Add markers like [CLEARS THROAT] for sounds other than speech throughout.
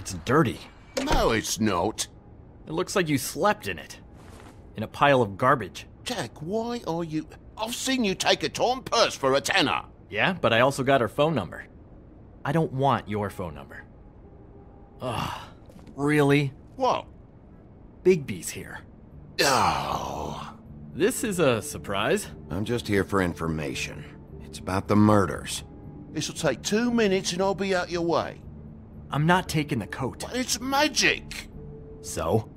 It's dirty. No, it's not. It looks like you slept in it. In a pile of garbage. Jack, why are you... I've seen you take a torn purse for a tenner. Yeah, but I also got her phone number. I don't want your phone number. Ugh. Really? What? Bigby's here. Oh. This is a surprise. I'm just here for information. It's about the murders. This'll take two minutes and I'll be out your way. I'm not taking the coat. It's magic. So?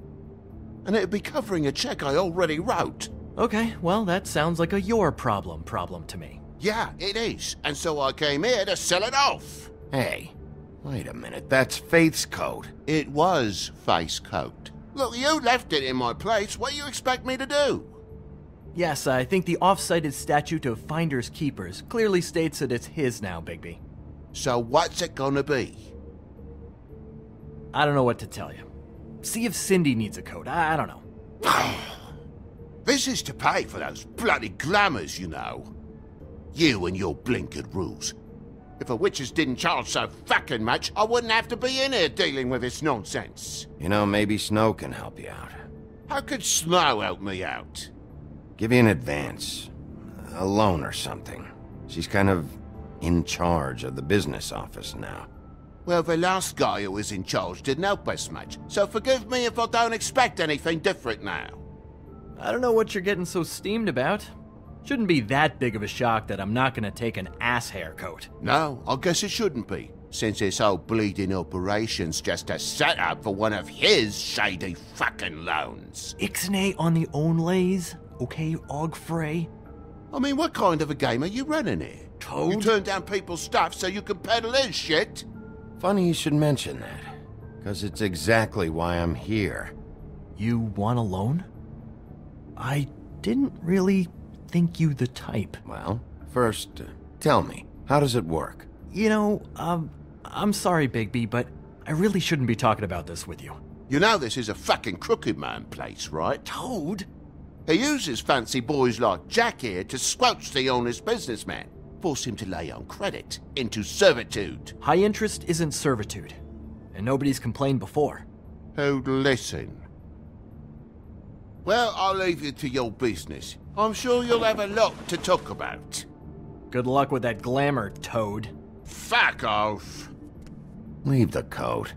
And it'd be covering a check I already wrote. Okay, well, that sounds like a your problem problem to me. Yeah, it is. And so I came here to sell it off. Hey, wait a minute. That's Faith's coat. It was Faith's coat. Look, you left it in my place. What do you expect me to do? Yes, I think the off-cited statute of finders keepers clearly states that it's his now, Bigby. So what's it gonna be? I don't know what to tell you. See if Cindy needs a coat. I, I don't know. [SIGHS] This is to pay for those bloody glamours, you know. You and your blinkered rules. If the witches didn't charge so fucking much, I wouldn't have to be in here dealing with this nonsense. You know, maybe Snow can help you out. How could Snow help me out? Give you an advance. A loan or something. She's kind of in charge of the business office now. Well, the last guy who was in charge didn't help us much, so forgive me if I don't expect anything different now. I don't know what you're getting so steamed about. Shouldn't be that big of a shock that I'm not gonna take an ass haircoat. No, I guess it shouldn't be, since this whole bleeding operation's just a setup for one of his shady fucking loans. Ixnay on the own lays, okay, Og Frey? I mean, what kind of a game are you running here? You turn down people's stuff so you can peddle his shit? Funny you should mention that. Because it's exactly why I'm here. You want a loan? I didn't really think you the type. Well, first, uh, tell me, how does it work? You know, um, I'm sorry, Bigby, but I really shouldn't be talking about this with you. You know this is a fucking crooked man place, right? Toad? He uses fancy boys like Jack here to squelch the honest businessman, force him to lay on credit into servitude. High interest isn't servitude, and nobody's complained before. Who'd listen? Well, I'll leave you to your business. I'm sure you'll have a lot to talk about. Good luck with that glamour, Toad. Fuck off! Leave the coat.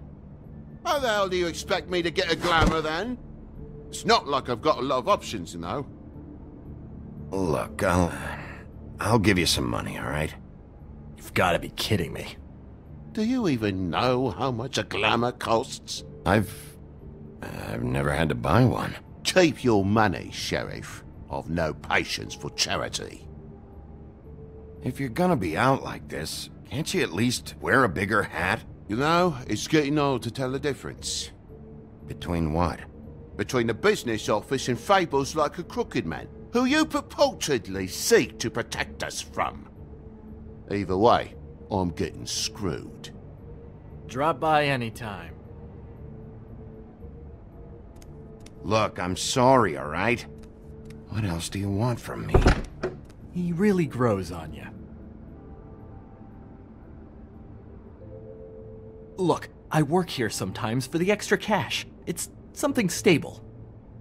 How the hell do you expect me to get a glamour then? It's not like I've got a lot of options, you know. Look, I'll. I'll give you some money, alright? You've gotta be kidding me. Do you even know how much a glamour costs? I've. I've never had to buy one. Keep your money, Sheriff. I've no patience for charity. If you're gonna be out like this, can't you at least wear a bigger hat? You know, it's getting old to tell the difference. Between what? Between the business office and fables like a crooked man, who you purportedly seek to protect us from. Either way, I'm getting screwed. Drop by anytime. Look, I'm sorry, alright? What else do you want from me? He really grows on you. Look, I work here sometimes for the extra cash. It's something stable.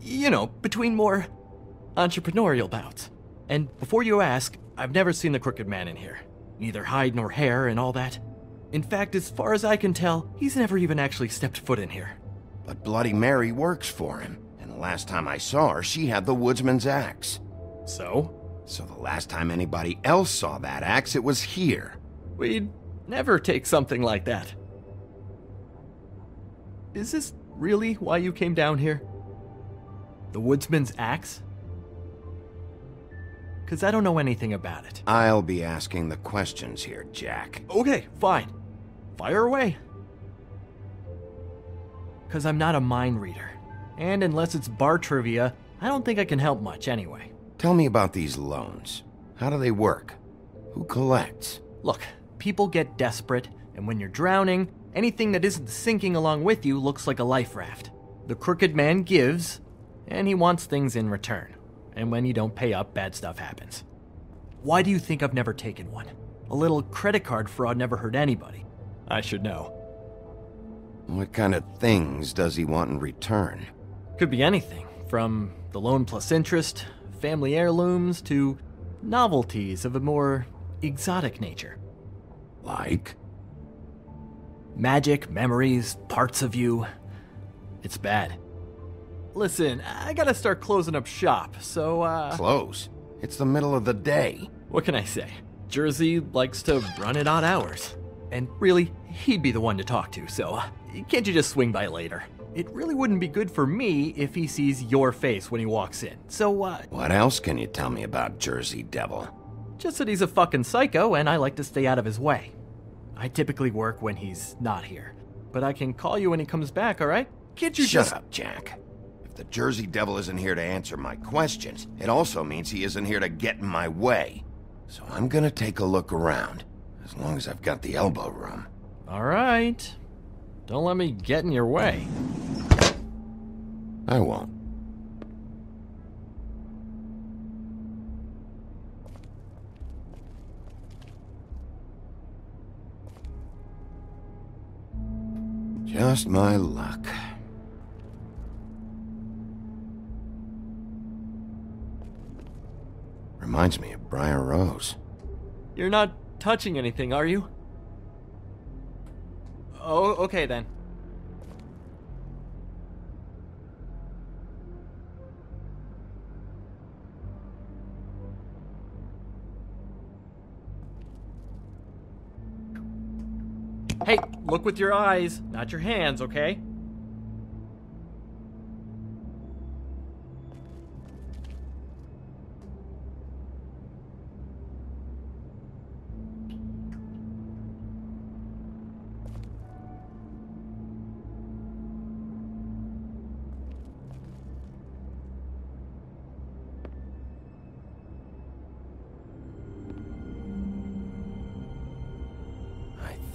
You know, between more entrepreneurial bouts. And before you ask, I've never seen the crooked man in here. Neither hide nor hair and all that. In fact, as far as I can tell, he's never even actually stepped foot in here. But Bloody Mary works for him, and the last time I saw her, she had the woodsman's axe. So? So the last time anybody else saw that axe, it was here. We'd never take something like that. Is this really why you came down here? The woodsman's axe? Because I don't know anything about it. I'll be asking the questions here, Jack. Okay, fine. Fire away. Because I'm not a mind reader. And unless it's bar trivia, I don't think I can help much anyway. Tell me about these loans. How do they work? Who collects? Look, people get desperate, and when you're drowning, anything that isn't sinking along with you looks like a life raft. The crooked man gives, and he wants things in return. And when you don't pay up, bad stuff happens. Why do you think I've never taken one? A little credit card fraud never hurt anybody. I should know. What kind of things does he want in return? Could be anything, from the loan plus interest, family heirlooms, to novelties of a more exotic nature. Like? Magic, memories, parts of you. It's bad. Listen, I gotta start closing up shop, so, uh. Close. It's the middle of the day. What can I say? Jersey likes to run at odd hours. And really, he'd be the one to talk to, so uh, can't you just swing by later? It really wouldn't be good for me if he sees your face when he walks in. So, uh. What else can you tell me about Jersey Devil? Just that he's a fucking psycho and I like to stay out of his way. I typically work when he's not here. But I can call you when he comes back, alright? Can't you Shut just. up, Jack. The Jersey Devil isn't here to answer my questions, it also means he isn't here to get in my way. So I'm gonna take a look around, as long as I've got the elbow room. Alright. Don't let me get in your way. I won't. Just my luck. Reminds me of Briar Rose. You're not touching anything, are you? Oh, okay then. Hey, look with your eyes, not your hands, okay?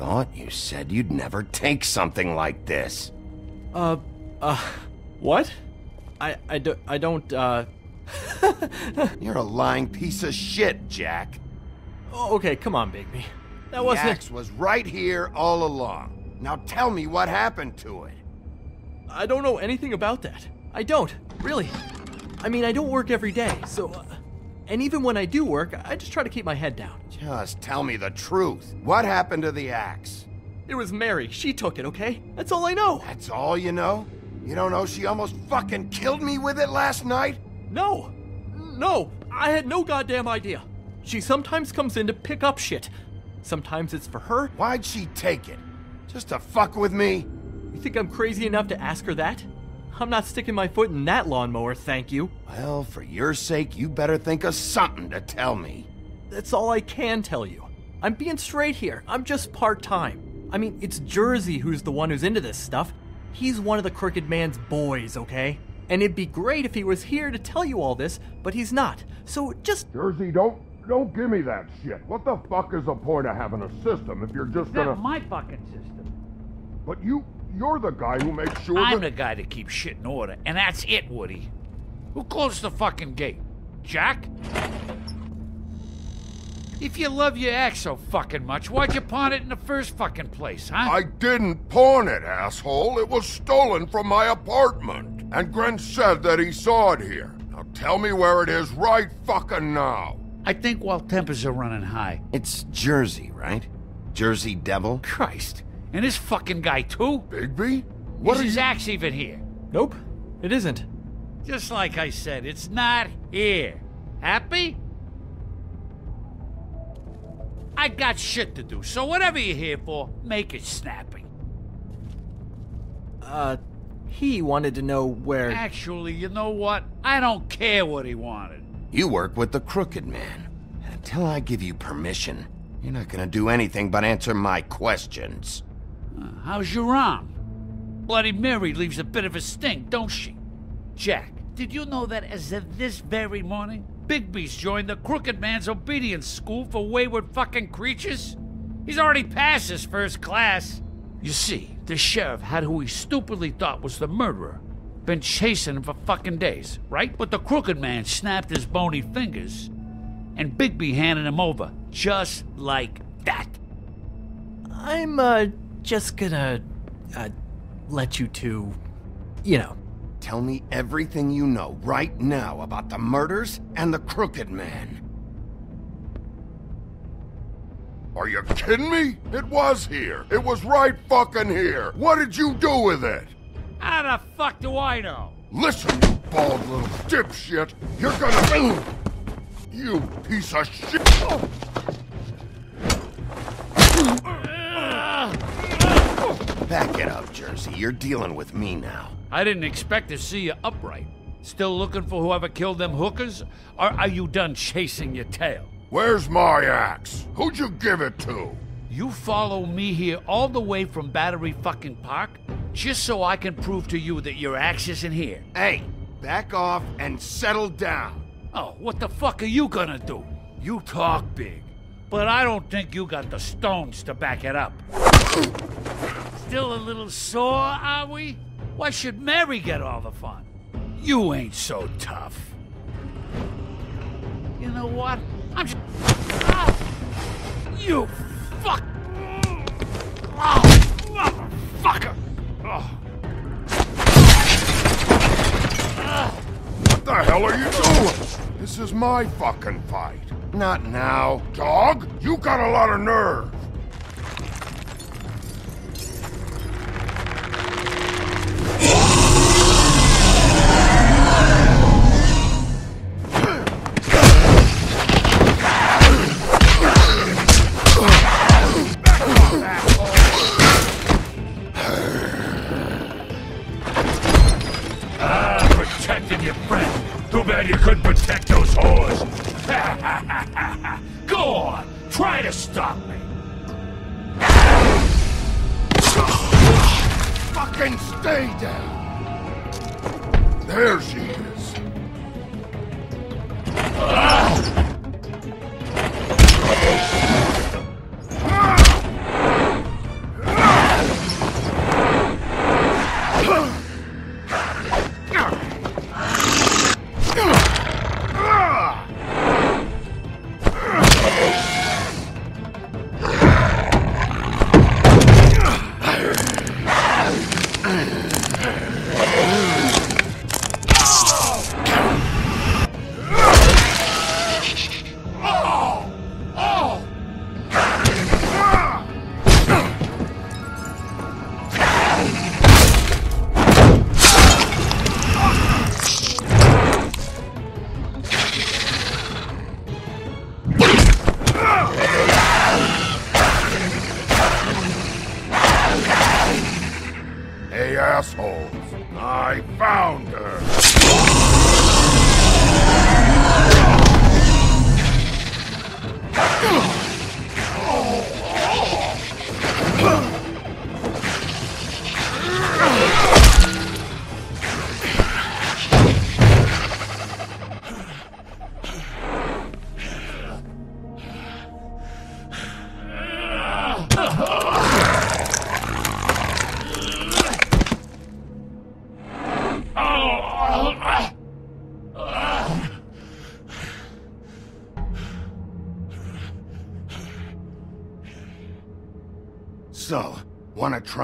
Thought you said you'd never take something like this. Uh, uh, what? I, I, do, I don't, uh. [LAUGHS] You're a lying piece of shit, Jack. Oh, okay, come on, Bigby. That wasn't. axe was right here all along. Now tell me what happened to it. I don't know anything about that. I don't, really. I mean, I don't work every day, so. Uh, and even when I do work, I just try to keep my head down. Just tell me the truth. What happened to the axe? It was Mary. She took it, okay? That's all I know. That's all you know? You don't know she almost fucking killed me with it last night? No! No! I had no goddamn idea. She sometimes comes in to pick up shit. Sometimes it's for her. Why'd she take it? Just to fuck with me? You think I'm crazy enough to ask her that? I'm not sticking my foot in that lawnmower, thank you. Well, for your sake, you better think of something to tell me. That's all I can tell you. I'm being straight here. I'm just part time. I mean, it's Jersey who's the one who's into this stuff. He's one of the Crooked Man's boys, okay? And it'd be great if he was here to tell you all this, but he's not. So just. Jersey, don't don't give me that shit. What the fuck is the point of having a system if you're just It's gonna? not my fucking system. But you you're the guy who makes sure I'm the guy that keeps shit in order, and that's it, Woody. Who closed the fucking gate? Jack? If you love your ex so fucking much, why'd you pawn it in the first fucking place, huh? I didn't pawn it, asshole. It was stolen from my apartment. And Gren said that he saw it here. Now tell me where it is right fucking now. I think while tempers are running high. It's Jersey, right? Jersey Devil? Christ. And this fucking guy, too? Bigby? What Is his you? axe even here? Nope, it isn't. Just like I said, it's not here. Happy? I got shit to do, so whatever you're here for, make it snappy. Uh, he wanted to know where. Actually, you know what? I don't care what he wanted. You work with the Crooked Man. And until I give you permission, you're not gonna do anything but answer my questions. Uh, how's your arm? Bloody Mary leaves a bit of a stink, don't she? Jack, did you know that as of this very morning, Bigby's joined the Crooked Man's Obedience School for Wayward Fucking Creatures? He's already passed his first class. You see, the sheriff had who he stupidly thought was the murderer. Been chasing him for fucking days, right? But the Crooked Man snapped his bony fingers, and Bigby handed him over, just like that. I'm, uh, just gonna, uh, led you two, you know. Tell me everything you know right now about the murders and the Crooked Man. Are you kidding me? It was here. It was right fucking here. What did you do with it? How the fuck do I know? Listen, you bald little dipshit. You're gonna... You piece of shit. Back it up, Jersey. You're dealing with me now. I didn't expect to see you upright. Still looking for whoever killed them hookers? Or are you done chasing your tail? Where's my axe? Who'd you give it to? You follow me here all the way from Battery fucking Park just so I can prove to you that your axe isn't here. Hey, back off and settle down. Oh, what the fuck are you gonna do? You talk big, but I don't think you got the stones to back it up. Still a little sore, are we? Why should Mary get all the fun? You ain't so tough. You know what? I'm just. Ah! You fuck! Oh, motherfucker! Oh. What the hell are you doing? This is my fucking fight. Not now. Dog, you got a lot of nerve. I found her. [LAUGHS]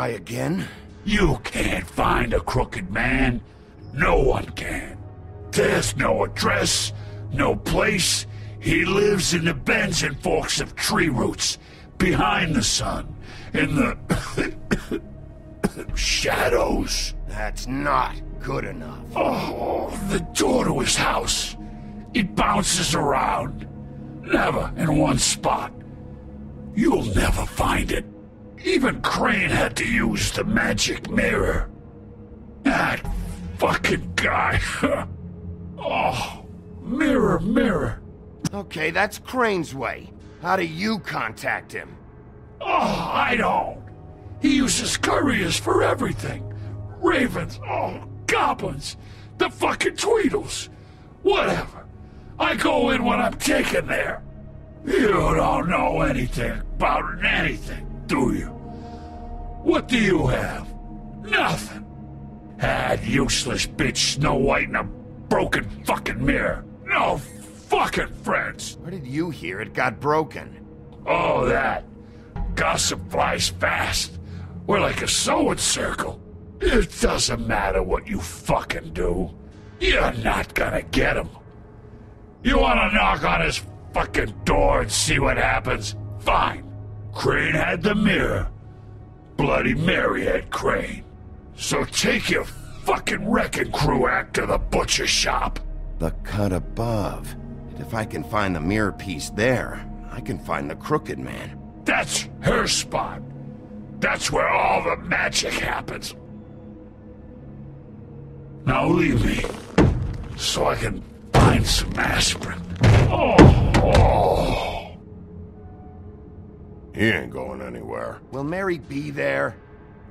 try again? You can't find a crooked man. No one can. There's no address, no place. He lives in the bends and forks of tree roots, behind the sun, in the [COUGHS] shadows. That's not good enough. Oh, the door to his house. It bounces around. Never in one spot. You'll never find it. Even Crane had to use the magic mirror. That fucking guy. [LAUGHS] oh, mirror, mirror. Okay, that's Crane's way. How do you contact him? Oh, I don't. He uses couriers for everything. Ravens, oh, goblins, the fucking Tweedles. Whatever. I go in when I'm taken there. You don't know anything about anything, do you? What do you have? Nothing. Had useless bitch Snow White and a broken fucking mirror. No fucking friends. Where did you hear it got broken? Oh, that. Gossip flies fast. We're like a sewing circle. It doesn't matter what you fucking do. You're not gonna get him. You wanna knock on his fucking door and see what happens? Fine. Crane had the mirror. Bloody Mary had Crane. So take your fucking wrecking crew act to the butcher shop. The cut above. And if I can find the mirror piece there, I can find the crooked man. That's her spot. That's where all the magic happens. Now leave me, so I can find some aspirin. Oh, oh. He ain't going anywhere. Will Mary be there?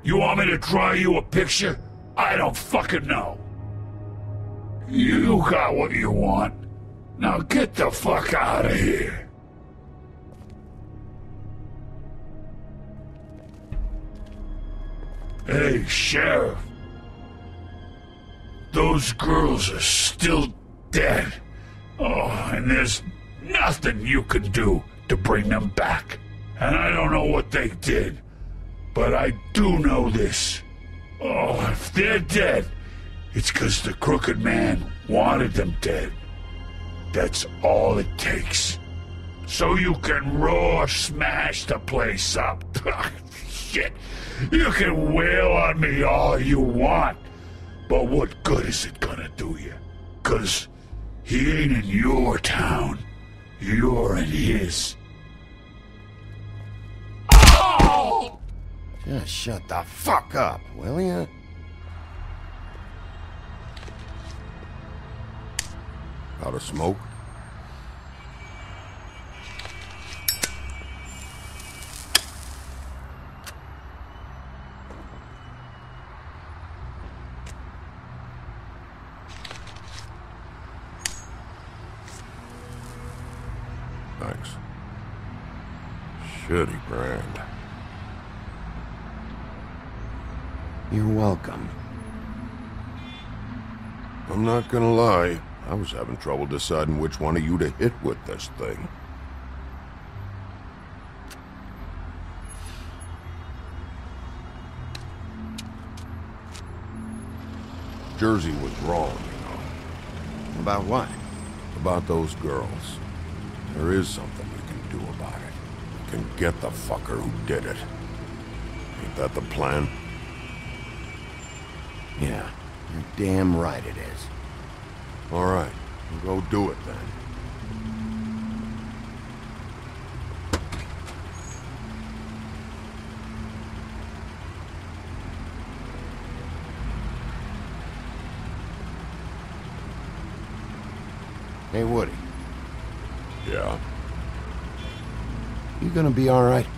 You want me to draw you a picture? I don't fucking know. You got what you want. Now get the fuck out of here. Hey, Sheriff. Those girls are still dead. Oh, and there's nothing you can do to bring them back. And I don't know what they did, but I do know this. Oh, if they're dead, it's because the crooked man wanted them dead. That's all it takes. So you can roar smash the place up. [LAUGHS] Shit. You can wail on me all you want. But what good is it gonna do you? Cause he ain't in your town. You're in his. Just shut the fuck up, will ya? Out of smoke? Thanks. Shitty brand. You're welcome. I'm not gonna lie, I was having trouble deciding which one of you to hit with this thing. Jersey was wrong, you know, About what? about those girls. There is something we can do about it. We can get the fucker who did it. Ain't that the plan? Yeah, you're damn right it is. All right, go do it then. Hey, Woody, Yeah. you gonna be alright? You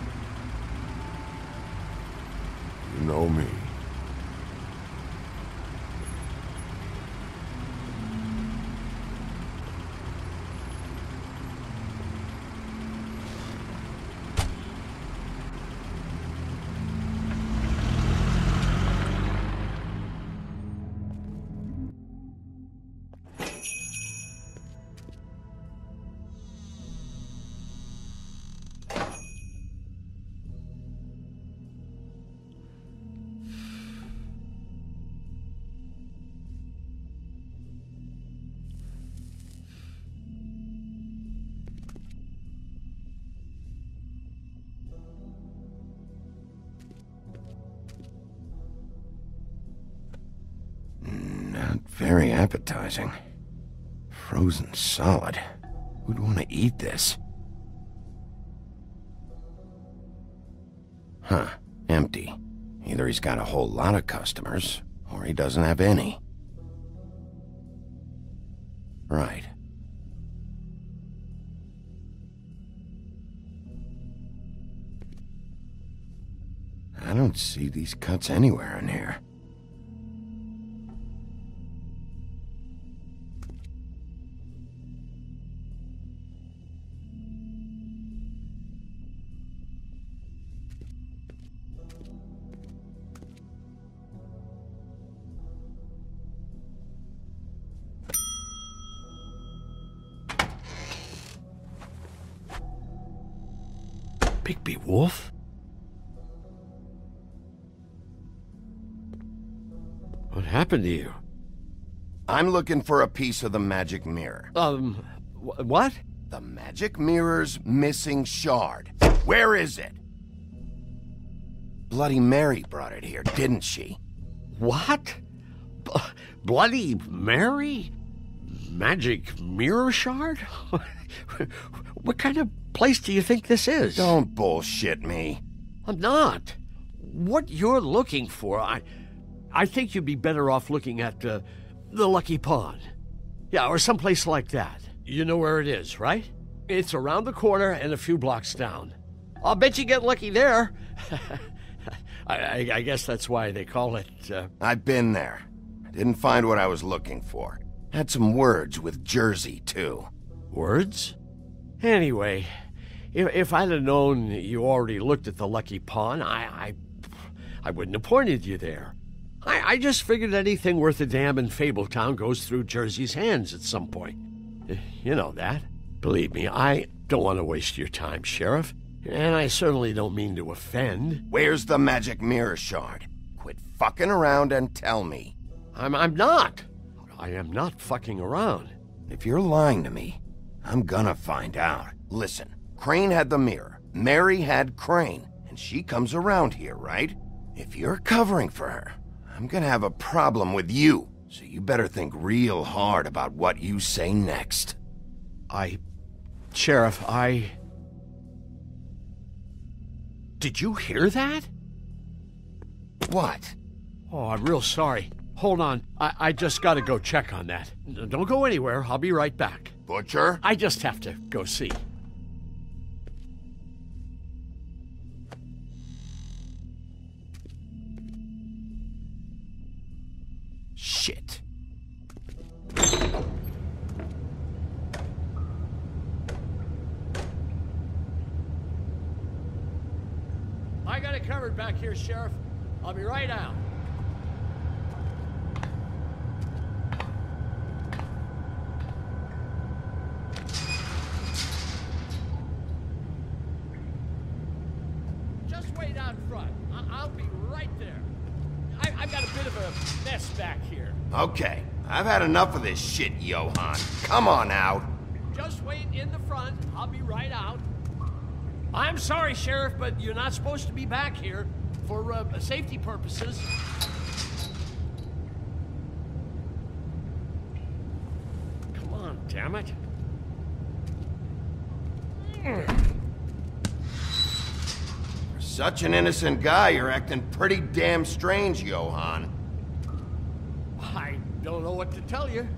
very appetizing. Frozen solid. Who'd want to eat this? Huh, empty. Either he's got a whole lot of customers, or he doesn't have any. Right. I don't see these cuts anywhere in here. I'm looking for a piece of the magic mirror. Um, wh- what? The magic mirror's missing shard. Where is it? Bloody Mary brought it here, didn't she? What? B- Bloody Mary? Magic mirror shard? [LAUGHS] what kind of place do you think this is? Don't bullshit me. I'm not. What you're looking for, I, I think you'd be better off looking at uh, the Lucky Pawn. Yeah, or someplace like that. You know where it is, right? It's around the corner and a few blocks down. I'll bet you get lucky there. [LAUGHS] I, I, I guess that's why they call it. Uh, I've been there. Didn't find what I was looking for. Had some words with Jersey, too. words? Anyway, if, if I'd have known you already looked at the Lucky Pawn, I, I, I wouldn't have pointed you there. I, I just figured anything worth a damn in Fabletown goes through Jersey's hands at some point. Eh, You know that. Believe me, I don't want to waste your time, Sheriff. And I certainly don't mean to offend. Where's the magic mirror shard? Quit fucking around and tell me. I'm, I'm not. I am not fucking around. If you're lying to me, I'm gonna find out. Listen, Crane had the mirror, Mary had Crane, and she comes around here, right? If you're covering for her, I'm gonna have a problem with you. So you better think real hard about what you say next. I. Sheriff, I. Did you hear that? What? Oh, I'm real sorry. Hold on. I, I just gotta go check on that. Don't go anywhere. I'll be right back. Butcher? I just have to go see. Enough of this shit, Johann. Come on out. Just wait in the front. I'll be right out. I'm sorry, Sheriff, but you're not supposed to be back here for uh, safety purposes. Come on, damn it. For such an innocent guy, you're acting pretty damn strange, Johann. I don't know what to tell you.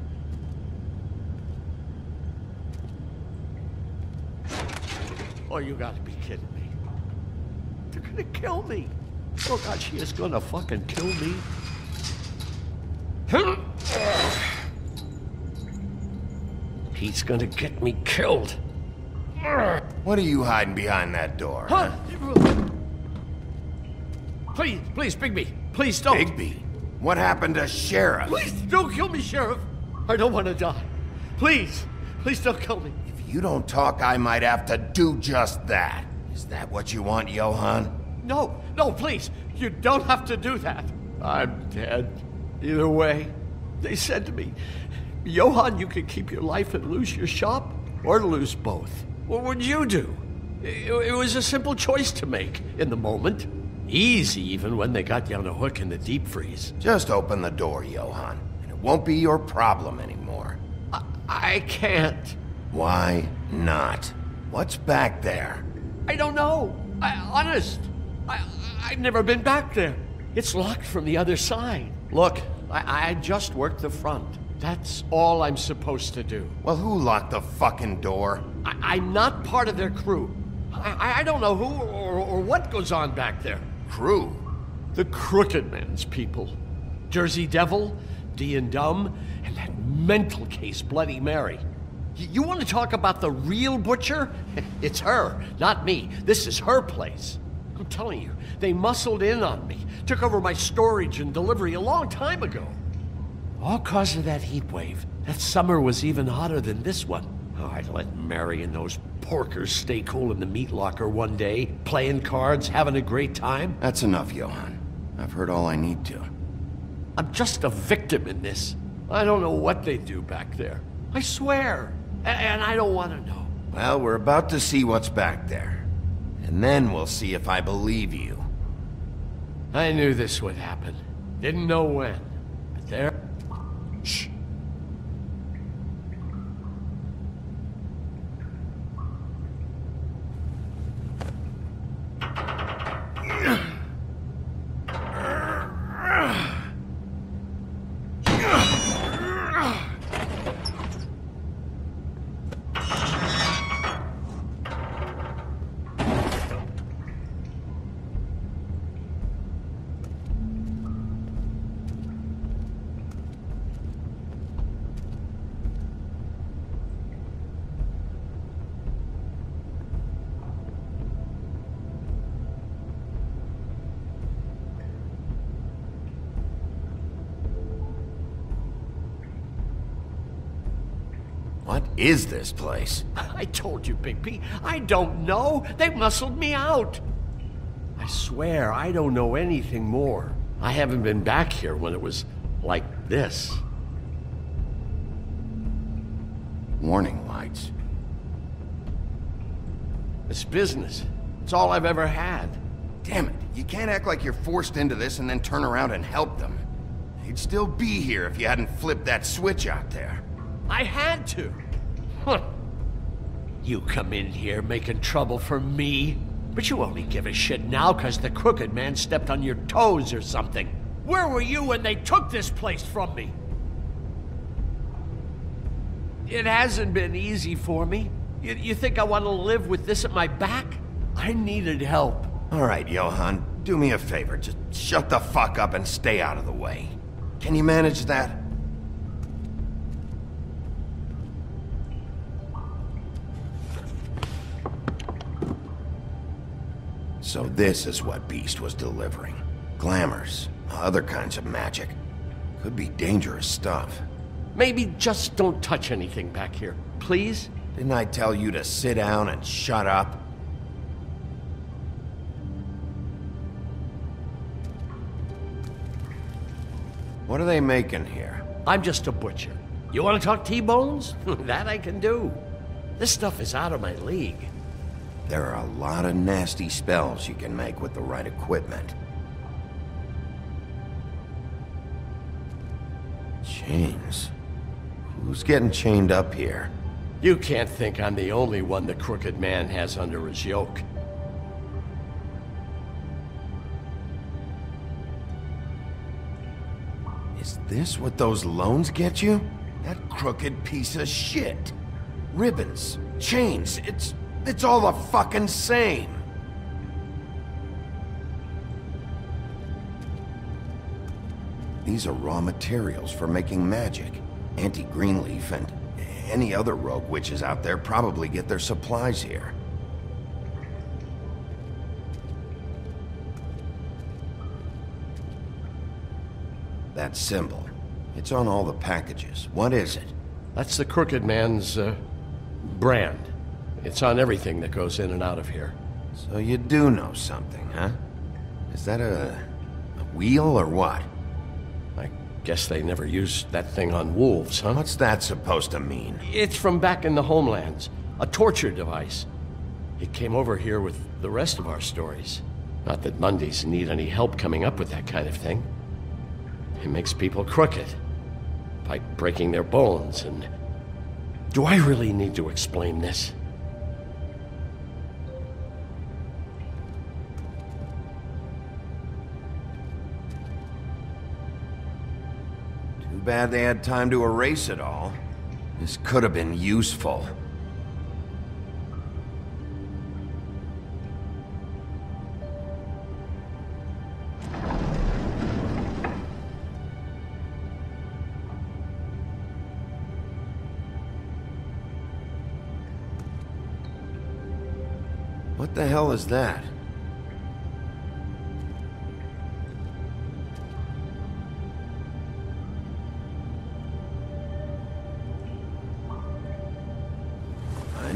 Oh, you gotta be kidding me. They're gonna kill me. Oh, God, she is gonna fucking kill me. He's gonna get me killed. What are you hiding behind that door? Huh? Please, please, Bigby, please don't. Bigby? What happened to Sheriff? Please don't kill me, Sheriff. I don't want to die. Please, please don't kill me. If you don't talk, I might have to do just that. Is that what you want, Johann? No, no, please. You don't have to do that. I'm dead. Either way, they said to me, Johann, you could keep your life and lose your shop, or lose both. What would you do? It, it was a simple choice to make in the moment. Easy, even when they got you on a hook in the deep freeze. Just open the door, Johann, and it won't be your problem anymore. I, I can't. Why not? What's back there? I don't know. I, honest. I, I've never been back there. It's locked from the other side. Look, I, I just worked the front. That's all I'm supposed to do. Well, who locked the fucking door? I, I'm not part of their crew. I, I- I don't know who or, or what goes on back there. Crew? The Crooked Man's people. Jersey Devil, Dee and Dum, and that mental case, Bloody Mary. Y- You want to talk about the real butcher? [LAUGHS] It's her, not me. This is her place. I'm telling you, they muscled in on me, took over my storage and delivery a long time ago. All cause of that heat wave. That summer was even hotter than this one. Oh, I'd let Mary and those porkers stay cool in the meat locker one day, playing cards, having a great time. That's enough, Johann. I've heard all I need to. I'm just a victim in this. I don't know what they do back there. I swear. A- and I don't want to know. Well, we're about to see what's back there. And then we'll see if I believe you. I knew this would happen. Didn't know when. But there. Shh. What is this place? [LAUGHS] I told you, Bigby. I don't know. They muscled me out. I swear, I don't know anything more. I haven't been back here when it was like this. Warning lights. It's business. It's all I've ever had. Damn it, you can't act like you're forced into this and then turn around and help them. They'd still be here if you hadn't flipped that switch out there. I had to. Huh. You come in here making trouble for me, but you only give a shit now because the crooked man stepped on your toes or something. Where were you when they took this place from me? It hasn't been easy for me. You, you think I want to live with this at my back? I needed help. All right, Johann, do me a favor. Just shut the fuck up and stay out of the way. Can you manage that? So this is what Beast was delivering. Glamours, other kinds of magic. Could be dangerous stuff. Maybe just don't touch anything back here, please? Didn't I tell you to sit down and shut up? What are they making here? I'm just a butcher. You want to talk T-bones? [LAUGHS] that I can do. This stuff is out of my league. There are a lot of nasty spells you can make with the right equipment. Chains. Who's getting chained up here? You can't think I'm the only one the crooked man has under his yoke. Is this what those loans get you? That crooked piece of shit. Ribbons, chains, it's... it's all the fucking same. These are raw materials for making magic. Auntie Greenleaf and any other rogue witches out there probably get their supplies here. That symbol. It's on all the packages. What is it? That's the crooked man's, uh, brand. It's on everything that goes in and out of here. So you do know something, huh? Is that a... a wheel or what? I guess they never used that thing on wolves, huh? What's that supposed to mean? It's from back in the homelands. A torture device. It came over here with the rest of our stories. Not that Mundys need any help coming up with that kind of thing. It makes people crooked. By breaking their bones and... Do I really need to explain this? Bad they had time to erase it all. This could have been useful. What the hell is that?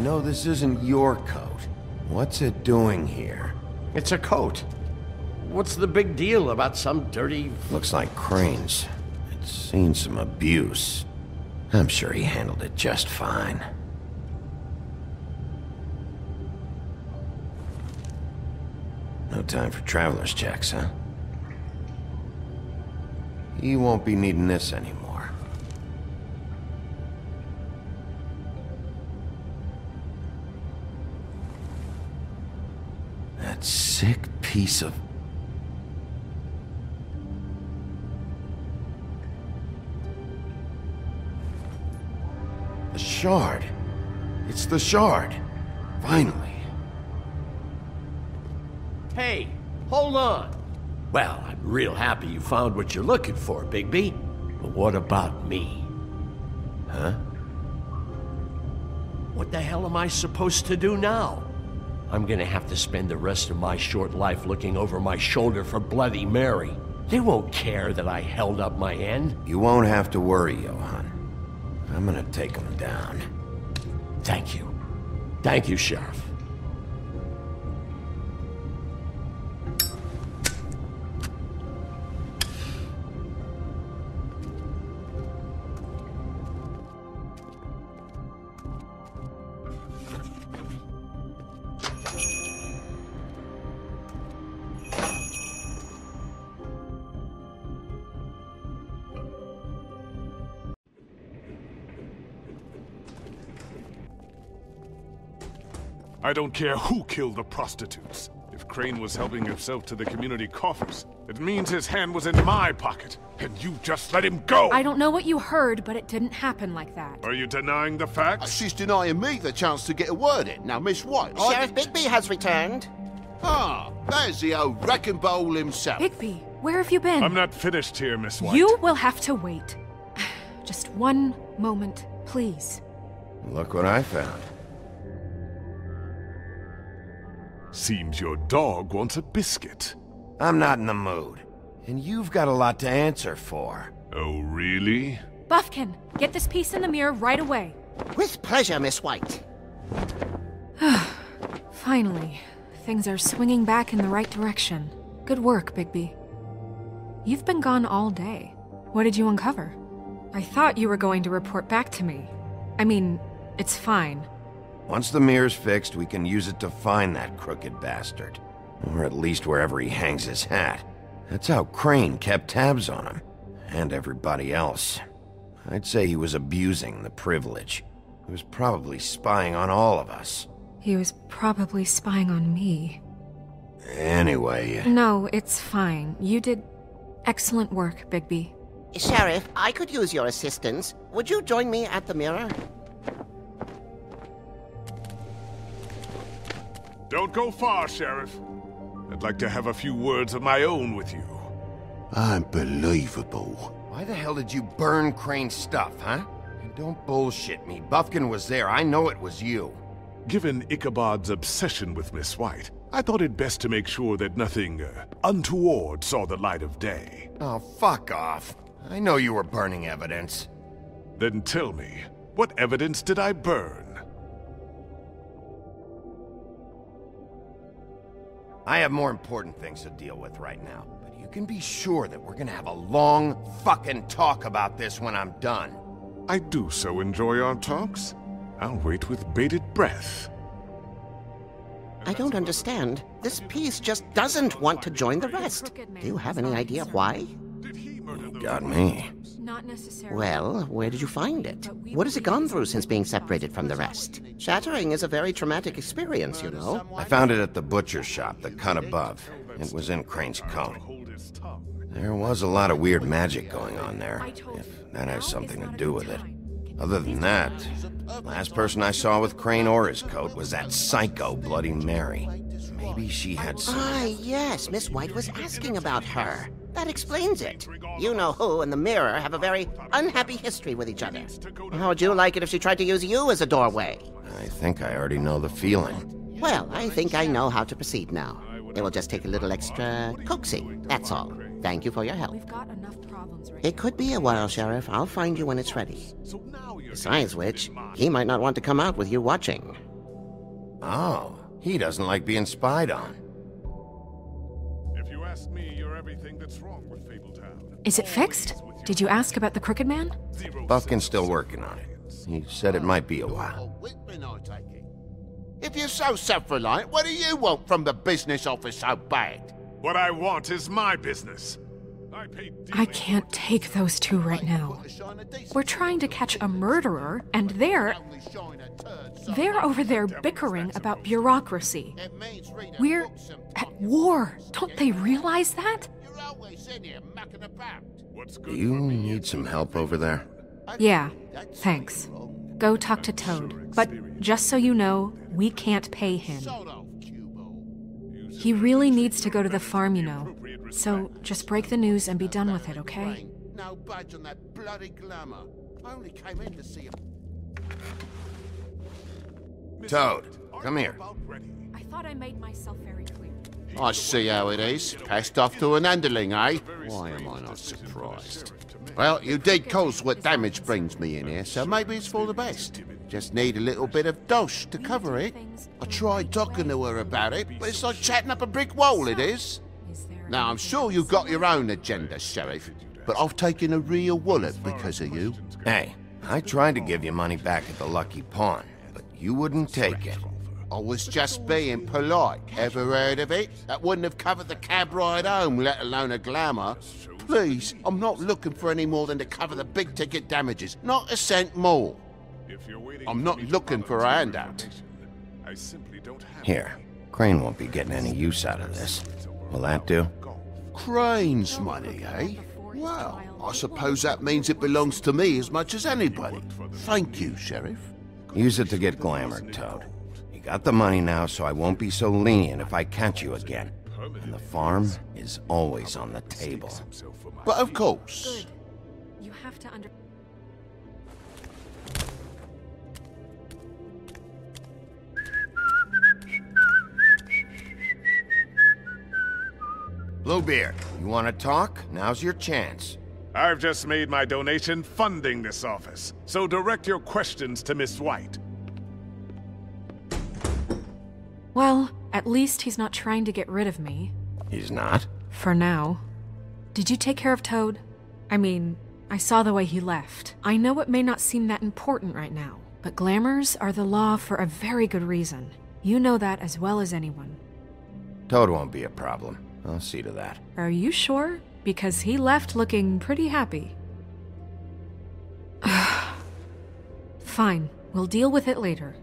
Know this isn't your coat. What's it doing here? It's a coat. What's the big deal about some dirty... Looks like Crane's. It's seen some abuse. I'm sure he handled it just fine. No time for traveler's checks, huh? He won't be needing this anymore. Piece of... The shard. It's the shard. Finally. Hey, hold on. Well, I'm real happy you found what you're looking for, Bigby. But what about me? Huh? What the hell am I supposed to do now? I'm gonna have to spend the rest of my short life looking over my shoulder for Bloody Mary. They won't care that I held up my end. You won't have to worry, Johann. I'm gonna take him down. Thank you. Thank you, Sheriff. Don't care who killed the prostitutes. If Crane was helping himself to the community coffers, it means his hand was in my pocket, and you just let him go! I don't know what you heard, but it didn't happen like that. Are you denying the Uh, facts? She's denying me the chance to get a word in. Now, Miss White, I... Sheriff Bigby has returned. Ah, there's the old wrecking bowl himself. Bigby, where have you been? I'm not finished here, Miss White. You will have to wait. [SIGHS] Just one moment, please. Look what I found. Seems your dog wants a biscuit. I'm not in the mood. And you've got a lot to answer for. Oh, really? Buffkin, get this piece in the mirror right away. With pleasure, Miss White. [SIGHS] Finally, things are swinging back in the right direction. Good work, Bigby. You've been gone all day. What did you uncover? I thought you were going to report back to me. I mean, it's fine. Once the mirror's fixed, we can use it to find that crooked bastard. Or at least wherever he hangs his hat. That's how Crane kept tabs on him. And everybody else. I'd say he was abusing the privilege. He was probably spying on all of us. He was probably spying on me. Anyway, No, it's fine. You did excellent work, Bigby. Sheriff, I could use your assistance. Would you join me at the mirror? Don't go far, Sheriff. I'd like to have a few words of my own with you. Unbelievable. why the hell did you burn Crane's stuff, huh? And don't bullshit me. Buffkin was there. I know it was you. Given Ichabod's obsession with Miss White, I thought it best to make sure that nothing uh, untoward saw the light of day. Oh, fuck off. I know you were burning evidence. Then tell me, what evidence did I burn? I have more important things to deal with right now. But you can be sure that we're gonna have a long fucking talk about this when I'm done. I do so enjoy our talks. I'll wait with bated breath. I don't understand. This piece just doesn't want to join the rest. Do you have any idea why? Did he Got me. Not necessarily. Well, where did you find it? What has it gone through since being separated from the rest? Shattering is a very traumatic experience, you know. I found it at the butcher's shop, the cut above. It was in Crane's coat. hold his tongue? There was a lot of weird magic going on there, if that has something to do with it. Other than that, last person I saw with Crane or his coat was that psycho Bloody Mary. Maybe she had some... Ah, yes, Miss White was asking about her. That explains it. You know who and the mirror have a very unhappy history with each other. How would you like it if she tried to use you as a doorway? I think I already know the feeling. Well, I think I know how to proceed now. It will just take a little extra coaxing, that's all. Thank you for your help. We've got enough problems right It could be a while, Sheriff. I'll find you when it's ready. So now you're Besides which, he might not want to come out with you watching. Oh, he doesn't like being spied on. Everything that's wrong with Fabletown. Is it fixed? Did you ask about the Crooked Man? Buffkin's still working on it. He said it might be a while. Oh, Whitman, I take it. If you're so self-reliant, what do you want from the business office so bad? What I want is my business. I pay I can't take those two right now. We're trying to catch a murderer, and they're. They're over there bickering about bureaucracy. We're at war. Don't they realize that? Do you need some help over there? Yeah, thanks. Go talk to Toad. But just so you know, we can't pay him. He really needs to go to the farm, you know. So just break the news and be done with it, okay? No budge on that bloody glamour. I only came in to see him. Toad, come here. I thought I made myself very clear. I see how it is. Passed off to an underling, eh? Why am I not surprised? Well, you did cause what damage brings me in here, so maybe it's for the best. Just need a little bit of dosh to cover it. I tried talking to her about it, but it's like chatting up a brick wall, it is. Now, I'm sure you've got your own agenda, Sheriff, but I've taken a real wallet because of you. Hey, I tried to give you money back at the Lucky Pawn, but you wouldn't take it. I was just being polite. Ever heard of it? That wouldn't have covered the cab ride home, let alone a glamour. Please, I'm not looking for any more than to cover the big ticket damages. Not a cent more. I'm not looking for a handout. I simply don't have Here, Crane won't be getting any use out of this. Will that do? Crane's money, eh? Well, I suppose that means it belongs to me as much as anybody. Thank you, Sheriff. Use it to get glamored, Toad. You got the money now, so I won't be so lenient if I catch you again. And the farm is always on the table. But of course. You have to under. Bluebeard, you want to talk? Now's your chance. I've just made my donation funding this office, so direct your questions to Miss White. Well, at least he's not trying to get rid of me. He's not? For now. Did you take care of Toad? I mean, I saw the way he left. I know it may not seem that important right now, but glamours are the law for a very good reason. You know that as well as anyone. Toad won't be a problem. I'll see to that. Are you sure? Because he left looking pretty happy. [SIGHS] Fine, we'll deal with it later.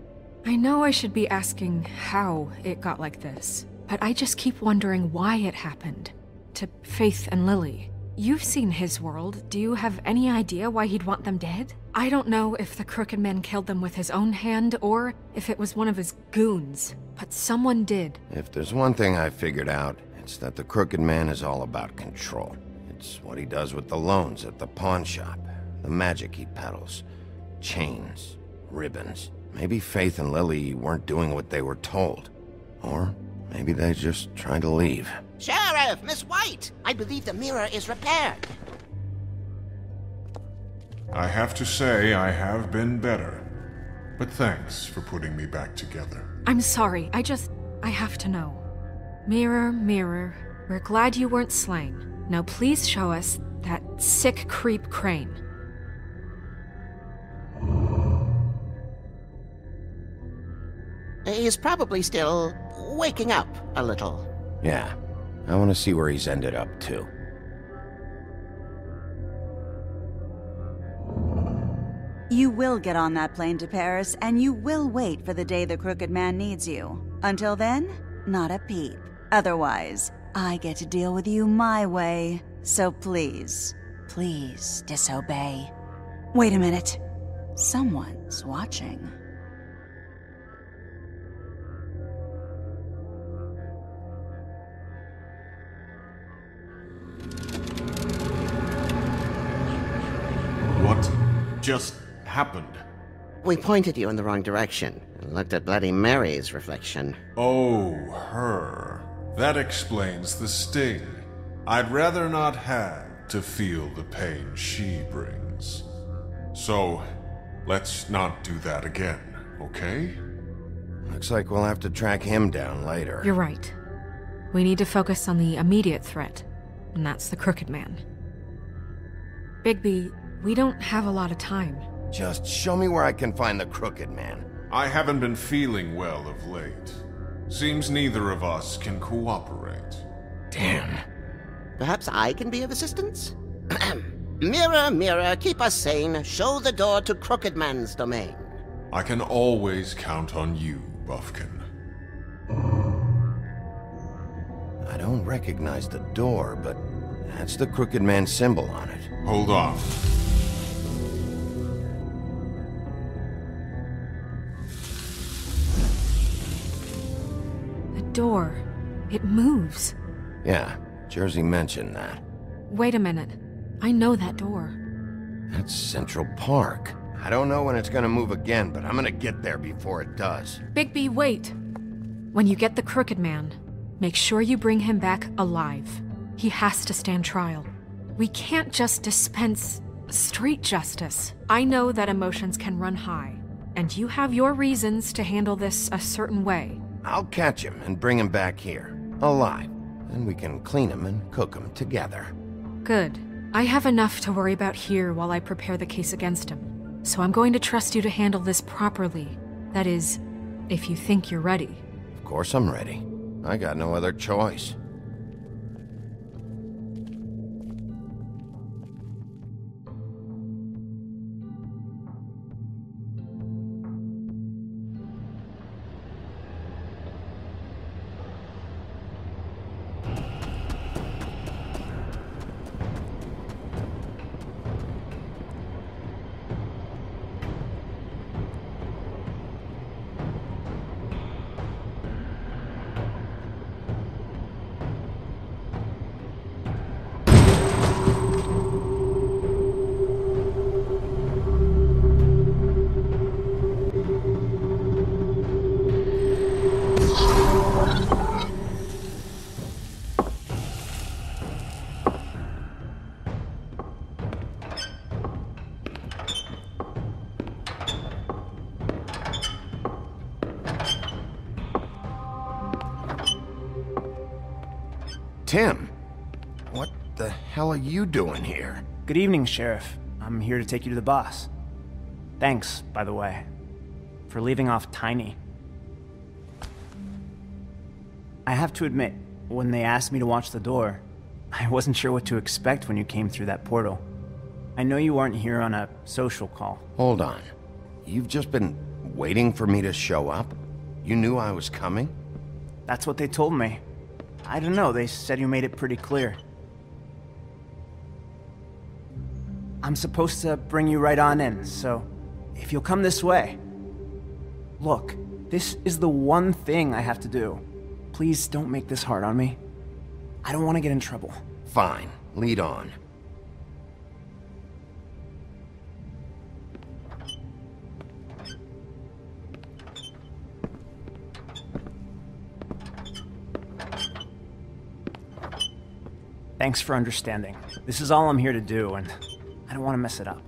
I know I should be asking how it got like this, but I just keep wondering why it happened. To Faith and Lily. You've seen his world. Do you have any idea why he'd want them dead? I don't know if the Crooked Man killed them with his own hand or if it was one of his goons, but someone did. If there's one thing I figured out, it's that the Crooked Man is all about control. It's what he does with the loans at the pawn shop, the magic he peddles, chains, ribbons. Maybe Faith and Lily weren't doing what they were told. Or maybe they just tried to leave. Sheriff, Miss White, I believe the mirror is repaired. I have to say I have been better. But thanks for putting me back together. I'm sorry, I just. I have to know. Mirror, mirror, we're glad you weren't slain. Now please show us that sick creep crane. He's probably still waking up a little. Yeah, I want to see where he's ended up, too. You will get on that plane to Paris, and you will wait for the day the Crooked Man needs you. Until then, not a peep. Otherwise, I get to deal with you my way. So please, please disobey. Wait a minute. Someone's watching. Just happened? We pointed you in the wrong direction and looked at Bloody Mary's reflection. Oh, her. That explains the sting. I'd rather not have to feel the pain she brings. So, let's not do that again, okay? Looks like we'll have to track him down later. You're right. We need to focus on the immediate threat, and that's the Crooked Man. Bigby, we don't have a lot of time. Just show me where I can find the Crooked Man. I haven't been feeling well of late. Seems neither of us can cooperate. Damn. Perhaps I can be of assistance? [CLEARS THROAT] mirror, mirror, keep us sane. Show the door to Crooked Man's domain. I can always count on you, Buffkin. I don't recognize the door, but that's the Crooked Man symbol on it. Hold on. The door. It moves. Yeah, Jersey mentioned that. Wait a minute. I know that door. That's Central Park. I don't know when it's gonna move again, but I'm gonna get there before it does. Bigby, wait! When you get the Crooked Man, make sure you bring him back alive. He has to stand trial. We can't just dispense street justice. I know that emotions can run high, and you have your reasons to handle this a certain way. I'll catch him and bring him back here, alive. Then we can clean him and cook him together. Good. I have enough to worry about here while I prepare the case against him. So I'm going to trust you to handle this properly. That is, if you think you're ready. Of course I'm ready. I got no other choice. Tim, what the hell are you doing here? Good evening, Sheriff. I'm here to take you to the boss. Thanks, by the way, for leaving off Tiny. I have to admit, when they asked me to watch the door, I wasn't sure what to expect when you came through that portal. I know you aren't here on a social call. Hold on. You've just been waiting for me to show up? You knew I was coming? That's what they told me. I don't know, they said you made it pretty clear. I'm supposed to bring you right on in, so if you'll come this way. Look, this is the one thing I have to do. Please don't make this hard on me. I don't want to get in trouble. Fine. Lead on. Thanks for understanding. This is all I'm here to do, and I don't want to mess it up.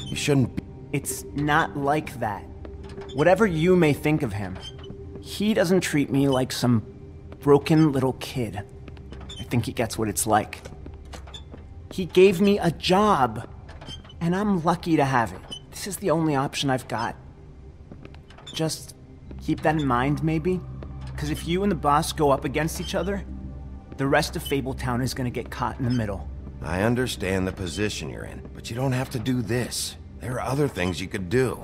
You shouldn't be. It's not like that. Whatever you may think of him, he doesn't treat me like some broken little kid. I think he gets what it's like. He gave me a job, and I'm lucky to have it. This is the only option I've got. Just keep that in mind, maybe? Because if you and the boss go up against each other, the rest of Fabletown is gonna get caught in the middle. I understand the position you're in, but you don't have to do this. There are other things you could do.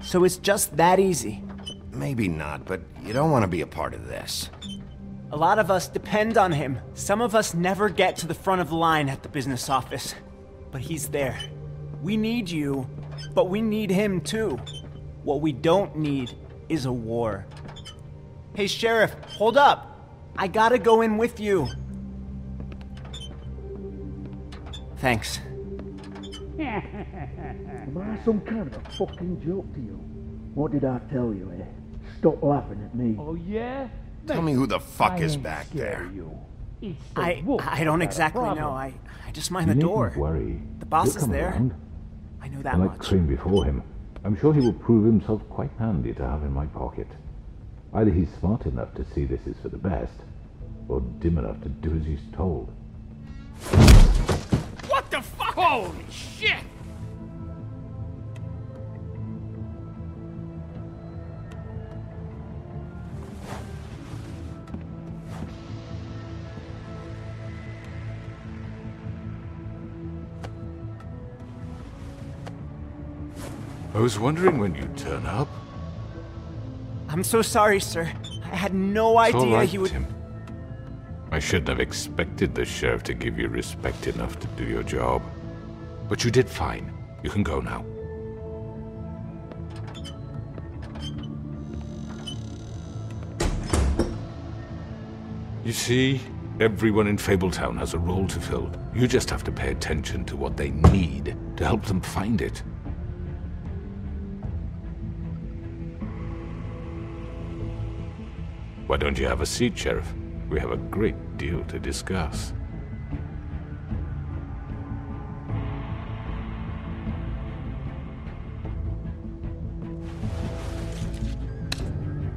So it's just that easy. Maybe not, but you don't want to be a part of this. A lot of us depend on him. Some of us never get to the front of the line at the business office. But he's there. We need you, but we need him too. What we don't need is a war. Hey, Sheriff, hold up! I gotta go in with you. Thanks. [LAUGHS] Am I some kind of a fucking joke to you? What did I tell you, eh? Stop laughing at me. Oh, yeah? Tell me who the fuck I is back there. You. I I don't exactly know. I I just mind You the needn't door. worry. The boss He'll is there. around. I know that And like much. Crane before him, I'm sure he will prove himself quite handy to have in my pocket. Either he's smart enough to see this is for the best, or dim enough to do as he's told. What the fuck? Holy shit! I was wondering when you'd turn up. I'm so sorry, sir. I had no It's idea right, he would. Tim. I shouldn't have expected the sheriff to give you respect enough to do your job. But you did fine. You can go now. You see, everyone in Fabletown has a role to fill. You just have to pay attention to what they need to help them find it. Why don't you have a seat, Sheriff? We have a great deal to discuss.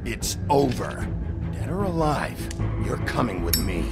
It's over. Dead or alive, you're coming with me.